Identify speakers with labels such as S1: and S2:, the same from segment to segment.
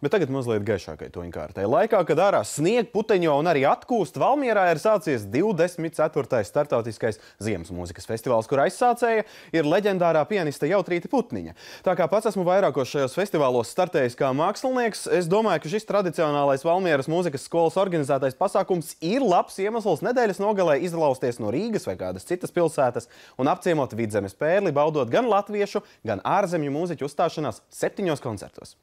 S1: Bet tagad mazliet gaišākai toņkārtai. Laikā, kad ārā snieg puteņo un arī atkūst, Valmierā ir sācies 24. startautiskais Ziemas mūzikas festivāls, kur aizsācēja ir leģendārā pianiste Jautrīta Putniņa. Tā kā pats esmu vairākos šajos festivālos startējis kā mākslinieks, es domāju, ka šis tradicionālais Valmieras mūzikas skolas organizētais pasākums ir labs iemesls nedēļas nogalē izlausties no Rīgas vai kādas citas pilsētas un apciemot vidzemes pērli, baudot gan latviešu, gan ārzemju mūziķu uzstāšanās septiņos koncertos.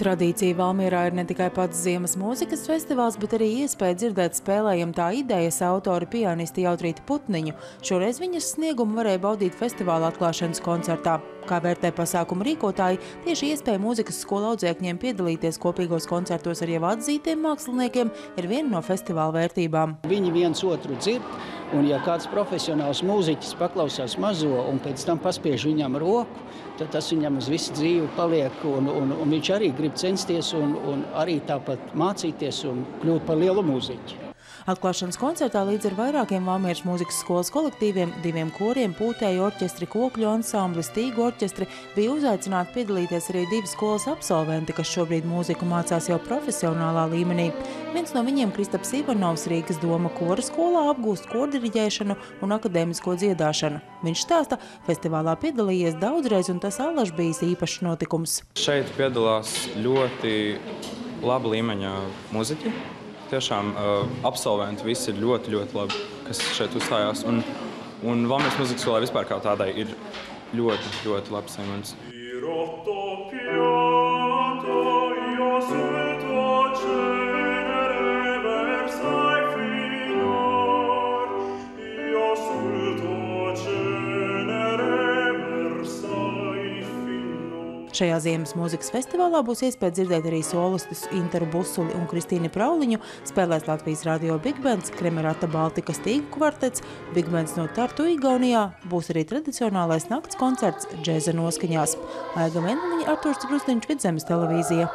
S2: Tradīcija Valmierā ir ne tikai pats Ziemas mūzikas festivāls, bet arī iespēja dzirdēt spēlējam tā idejas autori pianisti Jautrīti Putniņu. Šoreiz viņas sniegumu varēja baudīt festivāla atklāšanas koncertā. Kā vērtē pasākumu rīkotāji, tieši iespēja mūzikas skola audzēkņiem piedalīties kopīgos koncertos ar jau atzītiem māksliniekiem ir viena no festivāla vērtībām.
S3: Viņi viens otru dzird, un ja kāds profesionāls mūziķis paklausās mazo un pēc tam paspiež viņam roku, tad tas viņam uz visu dzīvi paliek, un, un, un viņš arī grib censties un, un arī tāpat mācīties un kļūt par lielu mūziķi.
S2: Atklāšanas koncertā līdz ar vairākiem Valmieras mūzikas skolas kolektīviem, diviem koriem, pūtēju orķestri, kokļu ansambli, stīgu orķestri bija uzaicināti piedalīties arī divi skolas absolventi, kas šobrīd mūziku mācās jau profesionālā līmenī. Viens no viņiem, Kristaps Ivanovs, Rīgas doma kora skolā apgūst kordiriģēšanu un akadēmisko dziedāšanu. Viņš stāsta, festivālā piedalījies daudzreiz un tas allaž bijis īpašs notikums.
S4: Šeit piedalās ļoti laba līmeņa muziķi, tiešām uh, absolventi visi ir ļoti, ļoti labi, kas šeit uzstājās. Un, un Valmijas muzikas skolai vispār kā tādai ir ļoti, ļoti labs segments.
S2: Šajā ziemas mūzikas festivālā būs iespēja dzirdēt arī solistus Interu Busuli un Kristīni Prauliņu, spēlēs Latvijas radio Big Bands, Kremerata Baltika stīgu kvartets, Big Bands no Tartu Igaunijā, būs arī tradicionālais nakts koncerts džēza noskaņās. Aiga Veneliņa, Artūrs Brusliņš, Vidzemes televīzija.